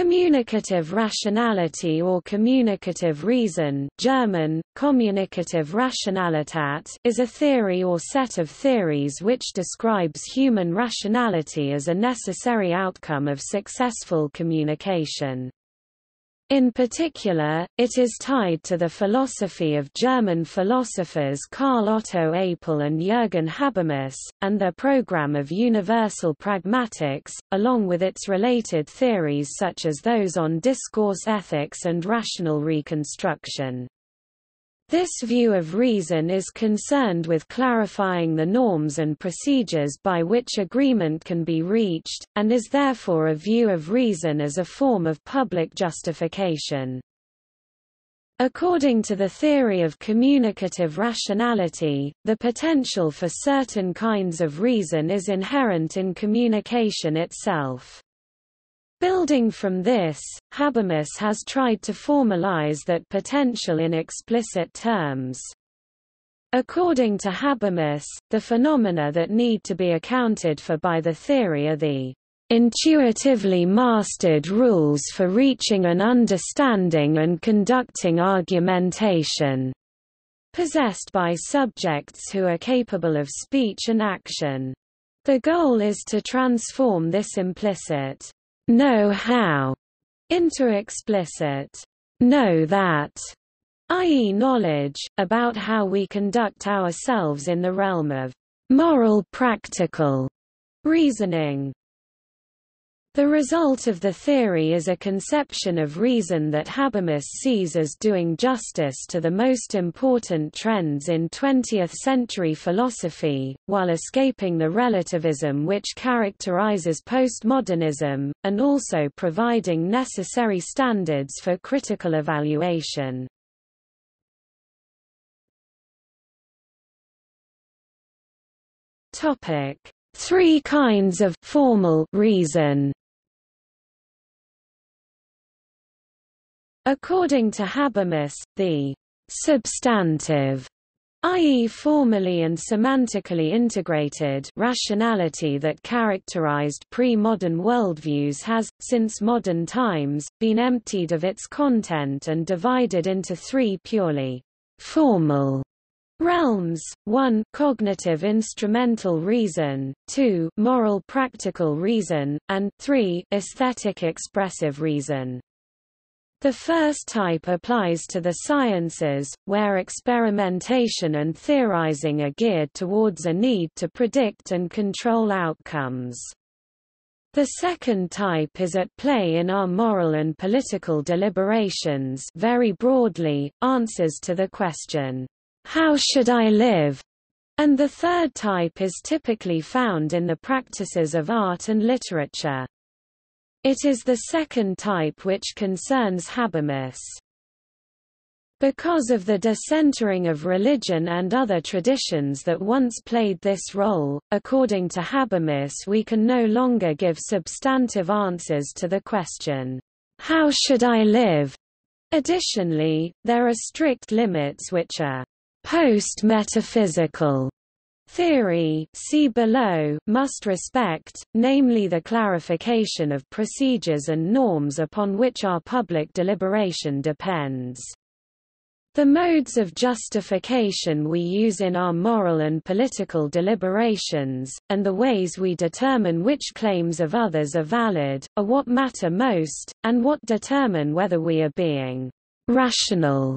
Communicative rationality or communicative reason German, Kommunikative Rationalität is a theory or set of theories which describes human rationality as a necessary outcome of successful communication. In particular, it is tied to the philosophy of German philosophers Karl Otto Apel and Jürgen Habermas, and their program of universal pragmatics, along with its related theories such as those on discourse ethics and rational reconstruction. This view of reason is concerned with clarifying the norms and procedures by which agreement can be reached, and is therefore a view of reason as a form of public justification. According to the theory of communicative rationality, the potential for certain kinds of reason is inherent in communication itself. Building from this, Habermas has tried to formalize that potential in explicit terms. According to Habermas, the phenomena that need to be accounted for by the theory are the intuitively mastered rules for reaching an understanding and conducting argumentation, possessed by subjects who are capable of speech and action. The goal is to transform this implicit know-how into explicit know that, i.e. knowledge, about how we conduct ourselves in the realm of moral practical reasoning. The result of the theory is a conception of reason that Habermas sees as doing justice to the most important trends in 20th-century philosophy, while escaping the relativism which characterizes postmodernism, and also providing necessary standards for critical evaluation. Three kinds of formal reason According to Habermas, the substantive i.e. formally and semantically integrated rationality that characterized pre-modern worldviews has, since modern times, been emptied of its content and divided into three purely formal realms, 1 cognitive instrumental reason, 2 moral practical reason, and 3 aesthetic expressive reason. The first type applies to the sciences, where experimentation and theorizing are geared towards a need to predict and control outcomes. The second type is at play in our moral and political deliberations very broadly, answers to the question, "'How should I live?' and the third type is typically found in the practices of art and literature. It is the second type which concerns Habermas. Because of the decentering of religion and other traditions that once played this role, according to Habermas we can no longer give substantive answers to the question, "'How should I live?' Additionally, there are strict limits which are post-metaphysical Theory see below, must respect, namely the clarification of procedures and norms upon which our public deliberation depends. The modes of justification we use in our moral and political deliberations, and the ways we determine which claims of others are valid, are what matter most, and what determine whether we are being rational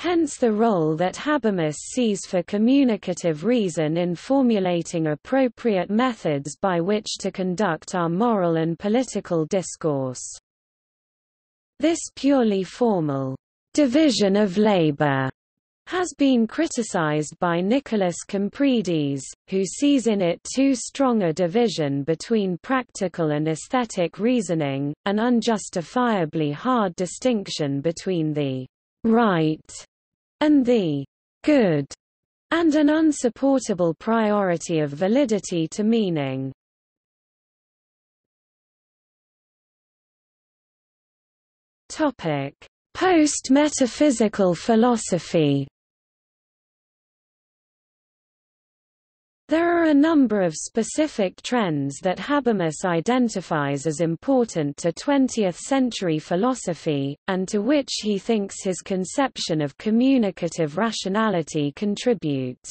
Hence the role that Habermas sees for communicative reason in formulating appropriate methods by which to conduct our moral and political discourse. This purely formal division of labor has been criticized by Nikolas Kompridis, who sees in it too strong a division between practical and aesthetic reasoning, an unjustifiably hard distinction between the right and the good, and an unsupportable priority of validity to meaning. Post-metaphysical philosophy. There are a number of specific trends that Habermas identifies as important to 20th-century philosophy, and to which he thinks his conception of communicative rationality contributes.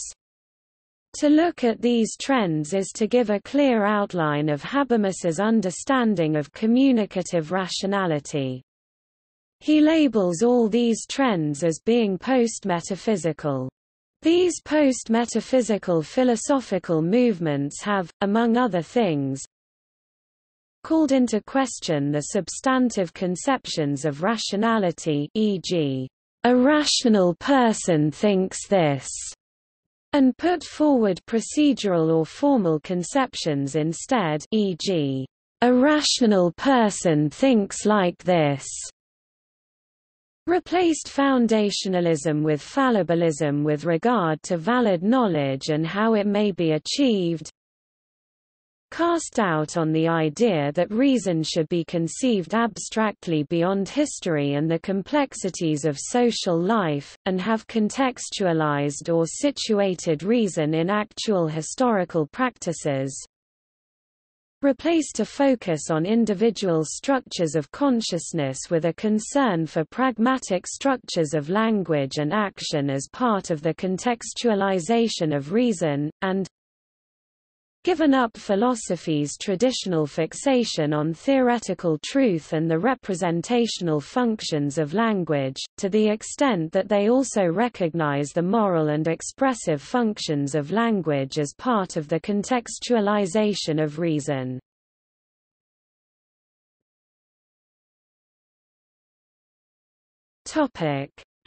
To look at these trends is to give a clear outline of Habermas's understanding of communicative rationality. He labels all these trends as being post-metaphysical. These post-metaphysical philosophical movements have, among other things, called into question the substantive conceptions of rationality e.g., a rational person thinks this, and put forward procedural or formal conceptions instead e.g., a rational person thinks like this. Replaced foundationalism with fallibilism with regard to valid knowledge and how it may be achieved. Cast doubt on the idea that reason should be conceived abstractly beyond history and the complexities of social life, and have contextualized or situated reason in actual historical practices replaced a focus on individual structures of consciousness with a concern for pragmatic structures of language and action as part of the contextualization of reason, and given up philosophy's traditional fixation on theoretical truth and the representational functions of language, to the extent that they also recognize the moral and expressive functions of language as part of the contextualization of reason.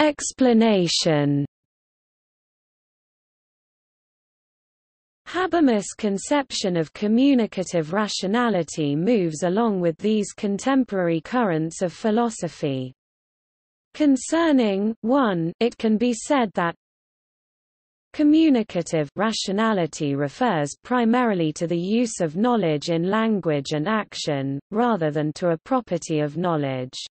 Explanation Habermas' conception of communicative rationality moves along with these contemporary currents of philosophy. Concerning 1, it can be said that Communicative rationality refers primarily to the use of knowledge in language and action, rather than to a property of knowledge.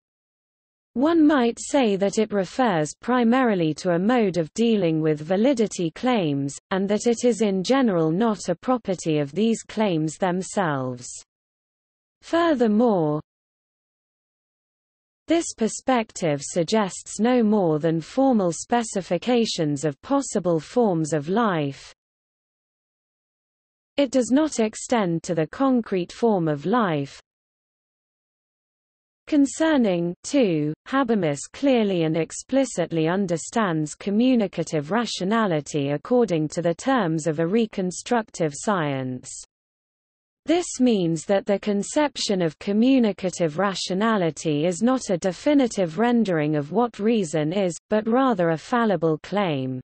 One might say that it refers primarily to a mode of dealing with validity claims, and that it is in general not a property of these claims themselves. Furthermore, this perspective suggests no more than formal specifications of possible forms of life. It does not extend to the concrete form of life, Concerning 2, Habermas clearly and explicitly understands communicative rationality according to the terms of a reconstructive science. This means that the conception of communicative rationality is not a definitive rendering of what reason is, but rather a fallible claim.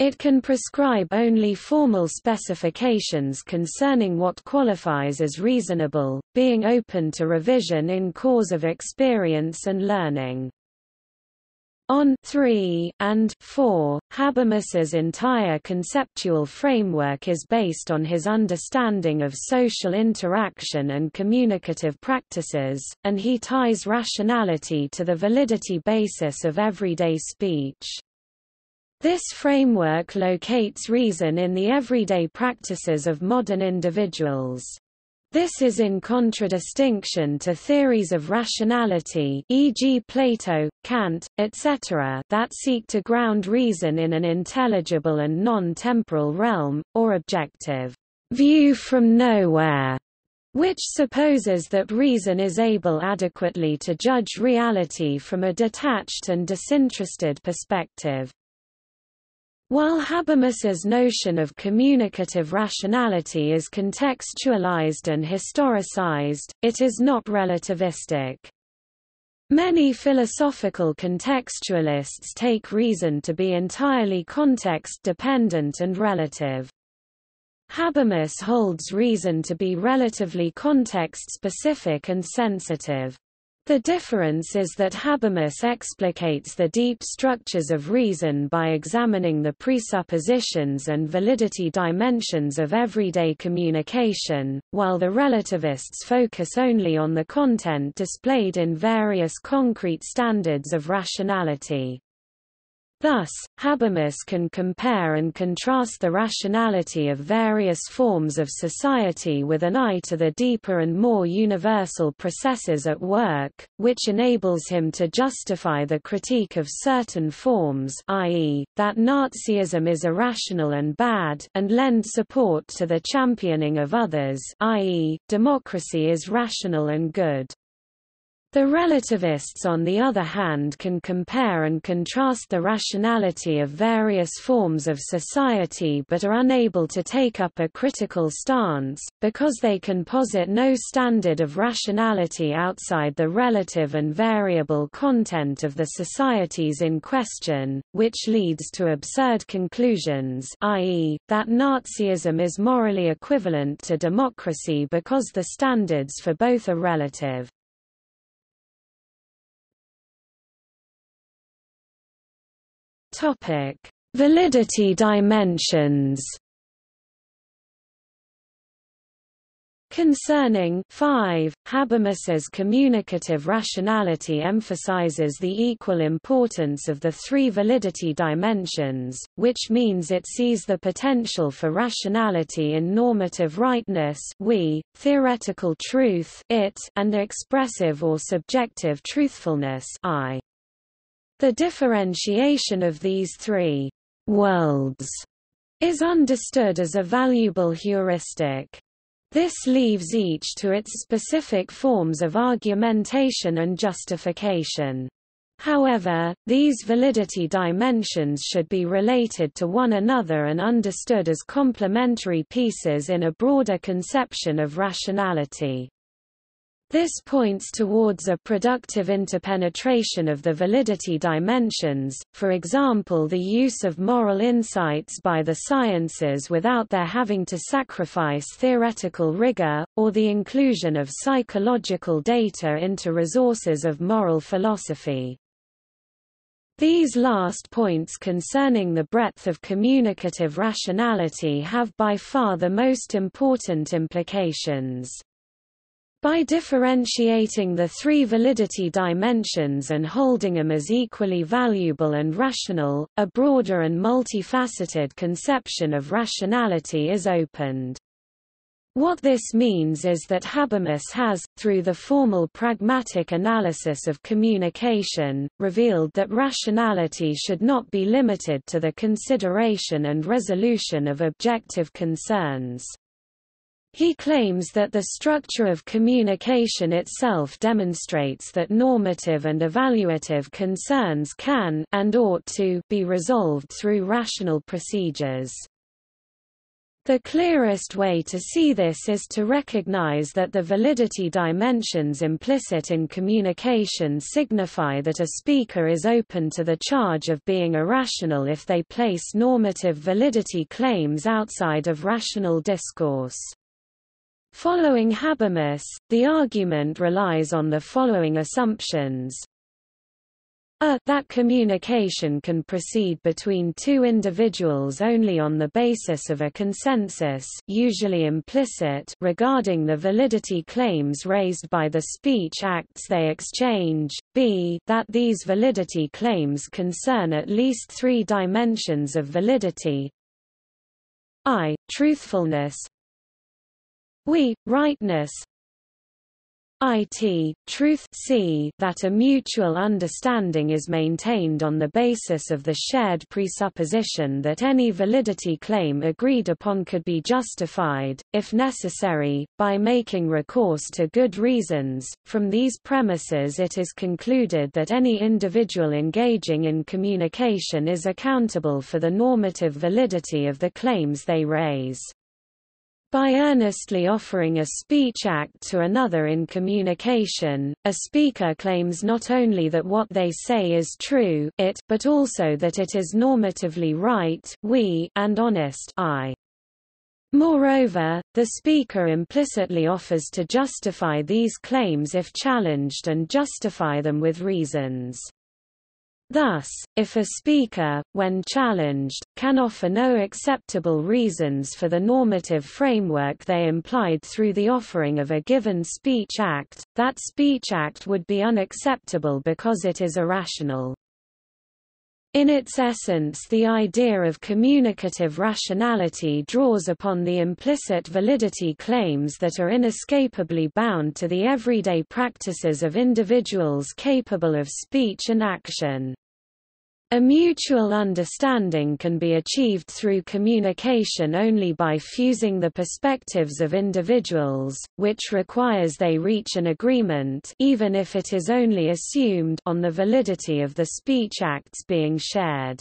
It can prescribe only formal specifications concerning what qualifies as reasonable, being open to revision in course of experience and learning. On 3 and 4, Habermas's entire conceptual framework is based on his understanding of social interaction and communicative practices, and he ties rationality to the validity basis of everyday speech. This framework locates reason in the everyday practices of modern individuals. This is in contradistinction to theories of rationality e.g. Plato, Kant, etc. that seek to ground reason in an intelligible and non-temporal realm, or objective view from nowhere, which supposes that reason is able adequately to judge reality from a detached and disinterested perspective. While Habermas's notion of communicative rationality is contextualized and historicized, it is not relativistic. Many philosophical contextualists take reason to be entirely context-dependent and relative. Habermas holds reason to be relatively context-specific and sensitive. The difference is that Habermas explicates the deep structures of reason by examining the presuppositions and validity dimensions of everyday communication, while the relativists focus only on the content displayed in various concrete standards of rationality. Thus, Habermas can compare and contrast the rationality of various forms of society with an eye to the deeper and more universal processes at work, which enables him to justify the critique of certain forms i.e., that Nazism is irrational and bad and lend support to the championing of others i.e., democracy is rational and good. The relativists on the other hand can compare and contrast the rationality of various forms of society but are unable to take up a critical stance, because they can posit no standard of rationality outside the relative and variable content of the societies in question, which leads to absurd conclusions i.e., that Nazism is morally equivalent to democracy because the standards for both are relative. Topic: Validity dimensions. Concerning 5, Habermas's communicative rationality emphasizes the equal importance of the three validity dimensions, which means it sees the potential for rationality in normative rightness we, theoretical truth it, and expressive or subjective truthfulness I. The differentiation of these three worlds is understood as a valuable heuristic. This leaves each to its specific forms of argumentation and justification. However, these validity dimensions should be related to one another and understood as complementary pieces in a broader conception of rationality. This points towards a productive interpenetration of the validity dimensions, for example the use of moral insights by the sciences without their having to sacrifice theoretical rigor, or the inclusion of psychological data into resources of moral philosophy. These last points concerning the breadth of communicative rationality have by far the most important implications. By differentiating the three validity dimensions and holding them as equally valuable and rational, a broader and multifaceted conception of rationality is opened. What this means is that Habermas has, through the formal pragmatic analysis of communication, revealed that rationality should not be limited to the consideration and resolution of objective concerns. He claims that the structure of communication itself demonstrates that normative and evaluative concerns can and ought to be resolved through rational procedures. The clearest way to see this is to recognize that the validity dimensions implicit in communication signify that a speaker is open to the charge of being irrational if they place normative validity claims outside of rational discourse. Following Habermas, the argument relies on the following assumptions. A. That communication can proceed between two individuals only on the basis of a consensus usually implicit regarding the validity claims raised by the speech acts they exchange, b. That these validity claims concern at least three dimensions of validity. I. truthfulness we, rightness it, truth c that a mutual understanding is maintained on the basis of the shared presupposition that any validity claim agreed upon could be justified, if necessary, by making recourse to good reasons. From these premises it is concluded that any individual engaging in communication is accountable for the normative validity of the claims they raise. By earnestly offering a speech act to another in communication, a speaker claims not only that what they say is true it, but also that it is normatively right we, and honest I. Moreover, the speaker implicitly offers to justify these claims if challenged and justify them with reasons. Thus, if a speaker, when challenged, can offer no acceptable reasons for the normative framework they implied through the offering of a given speech act, that speech act would be unacceptable because it is irrational. In its essence the idea of communicative rationality draws upon the implicit validity claims that are inescapably bound to the everyday practices of individuals capable of speech and action. A mutual understanding can be achieved through communication only by fusing the perspectives of individuals, which requires they reach an agreement even if it is only assumed on the validity of the speech acts being shared.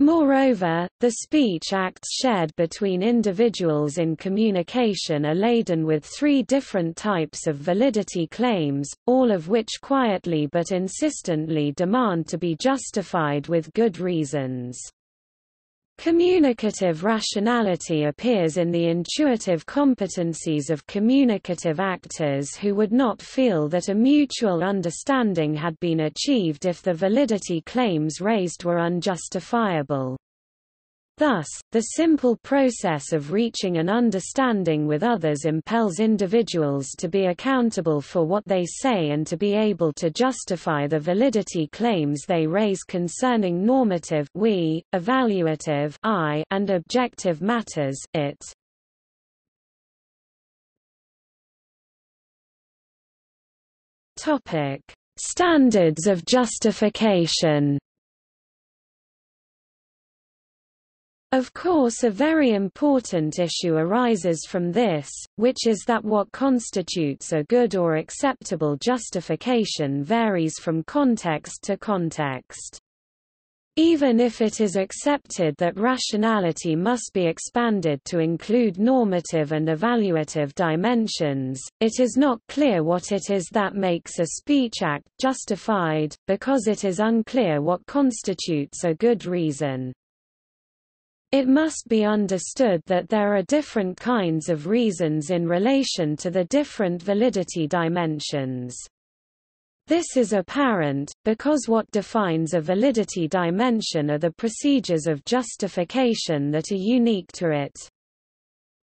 Moreover, the speech acts shared between individuals in communication are laden with three different types of validity claims, all of which quietly but insistently demand to be justified with good reasons. Communicative rationality appears in the intuitive competencies of communicative actors who would not feel that a mutual understanding had been achieved if the validity claims raised were unjustifiable. Thus, the simple process of reaching an understanding with others impels individuals to be accountable for what they say and to be able to justify the validity claims they raise concerning normative we, evaluative I, and objective matters it. Topic: Standards of justification. Of course a very important issue arises from this, which is that what constitutes a good or acceptable justification varies from context to context. Even if it is accepted that rationality must be expanded to include normative and evaluative dimensions, it is not clear what it is that makes a speech act justified, because it is unclear what constitutes a good reason. It must be understood that there are different kinds of reasons in relation to the different validity dimensions. This is apparent, because what defines a validity dimension are the procedures of justification that are unique to it.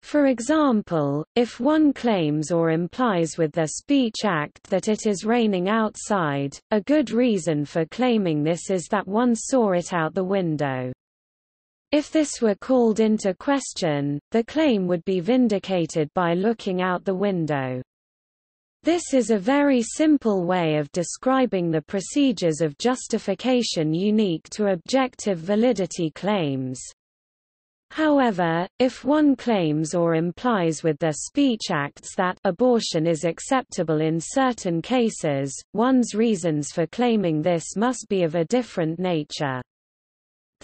For example, if one claims or implies with their speech act that it is raining outside, a good reason for claiming this is that one saw it out the window. If this were called into question, the claim would be vindicated by looking out the window. This is a very simple way of describing the procedures of justification unique to objective validity claims. However, if one claims or implies with their speech acts that abortion is acceptable in certain cases, one's reasons for claiming this must be of a different nature.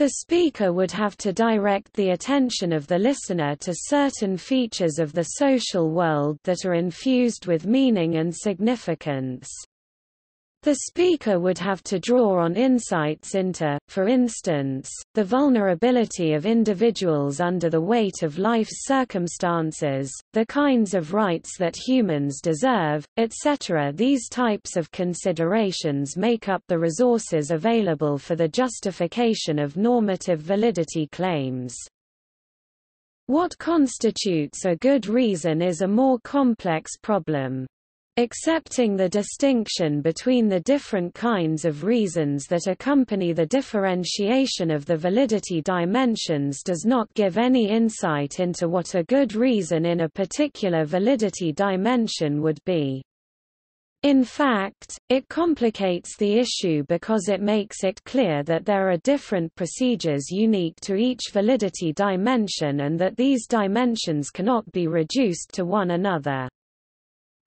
The speaker would have to direct the attention of the listener to certain features of the social world that are infused with meaning and significance. The speaker would have to draw on insights into, for instance, the vulnerability of individuals under the weight of life's circumstances, the kinds of rights that humans deserve, etc. These types of considerations make up the resources available for the justification of normative validity claims. What constitutes a good reason is a more complex problem. Accepting the distinction between the different kinds of reasons that accompany the differentiation of the validity dimensions does not give any insight into what a good reason in a particular validity dimension would be. In fact, it complicates the issue because it makes it clear that there are different procedures unique to each validity dimension and that these dimensions cannot be reduced to one another.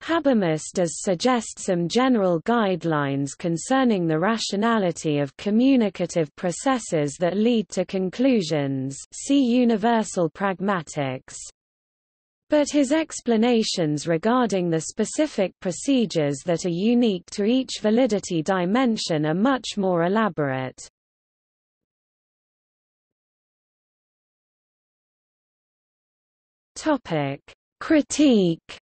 Habermas does suggest some general guidelines concerning the rationality of communicative processes that lead to conclusions see Universal Pragmatics. But his explanations regarding the specific procedures that are unique to each validity dimension are much more elaborate. Topic: Critique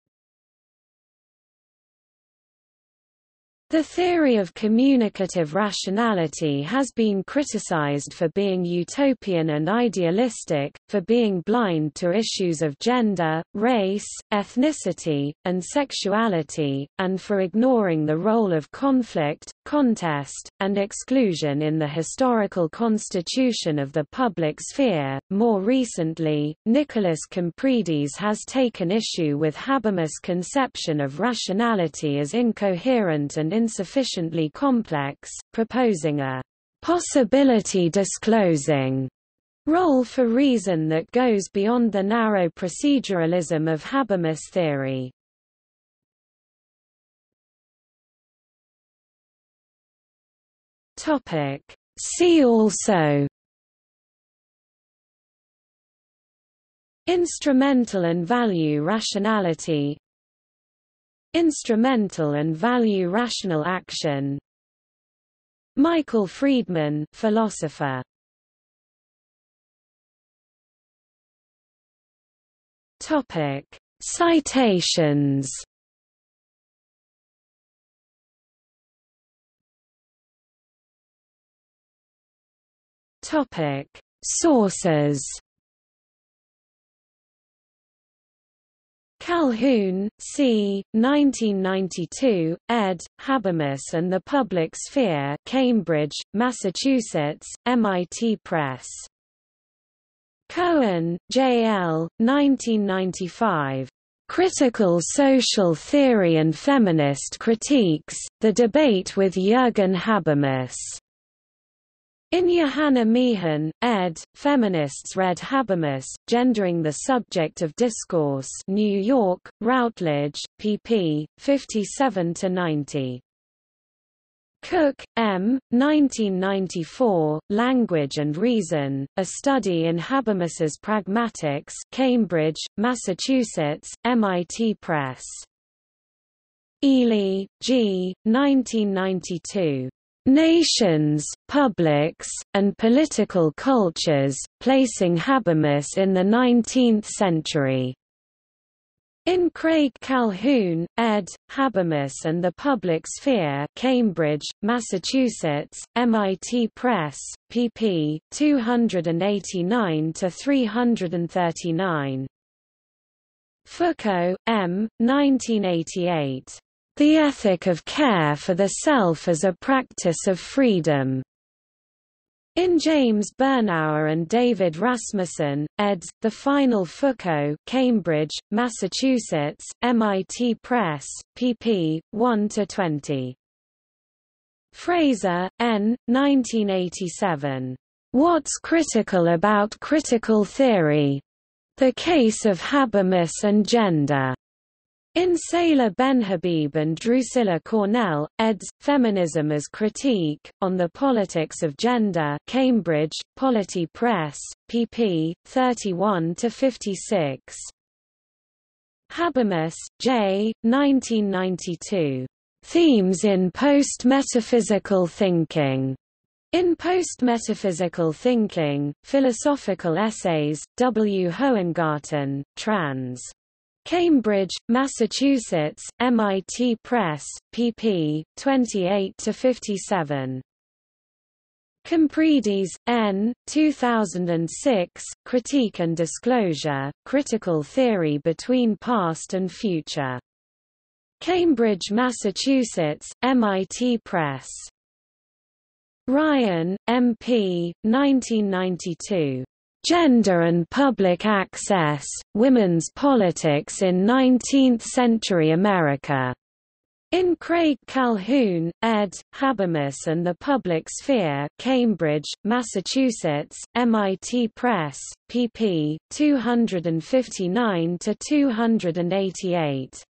The theory of communicative rationality has been criticized for being utopian and idealistic, for being blind to issues of gender, race, ethnicity, and sexuality, and for ignoring the role of conflict, contest, and exclusion in the historical constitution of the public sphere. More recently, Nikolas Kompridis has taken issue with Habermas' conception of rationality as incoherent and insufficiently complex, proposing a possibility disclosing role for reason that goes beyond the narrow proceduralism of Habermas theory. Topic. See also. Instrumental and value rationality. Instrumental and value rational action. Michael Friedman philosopher. Topic. Citations Topic Sources Calhoun, C. 1992, ed. Habermas and the Public Sphere Cambridge, Massachusetts, MIT Press. Cohen, J. L., 1995. Critical Social Theory and Feminist Critiques, The Debate with Jürgen Habermas. In Johanna Meehan, ed., Feminists read Habermas, Gendering the Subject of Discourse New York, Routledge, pp. 57–90. Cooke, M., 1994, Language and Reason, A Study in Habermas's Pragmatics Cambridge, Massachusetts, MIT Press. Eley, G., 1992. Nations, Publics, and Political Cultures, Placing Habermas in the Nineteenth Century. In Craig Calhoun, ed., Habermas and the Public Sphere Cambridge, Massachusetts, MIT Press, pp. 289–339. Foucault, M., 1988. The Ethic of Care for the Self as a Practice of Freedom. In James Bernauer and David Rasmussen, eds. The Final Foucault Cambridge, Massachusetts, MIT Press, pp. 1–20. Fraser, N. 1987. What's Critical About Critical Theory? The Case of Habermas and Gender. In Seyla Benhabib and Drusilla Cornell, eds. Feminism as Critique, on the Politics of Gender Cambridge, Polity Press, pp. 31–56. Habermas, J. 1992. Themes in Post-Metaphysical Thinking. In Post-Metaphysical Thinking, Philosophical Essays, W. Hohengarten, trans. Cambridge, Massachusetts, MIT Press, pp. 28–57. Kompridis, N. 2006, Critique and Disclosure, Critical Theory Between Past and Future. Cambridge, Massachusetts, MIT Press. Ryan, M.P., 1992. Gender and Public Access, Women's Politics in Nineteenth-Century America. In Craig Calhoun, ed., Habermas and the Public Sphere Cambridge, Massachusetts, MIT Press, pp. 259–288.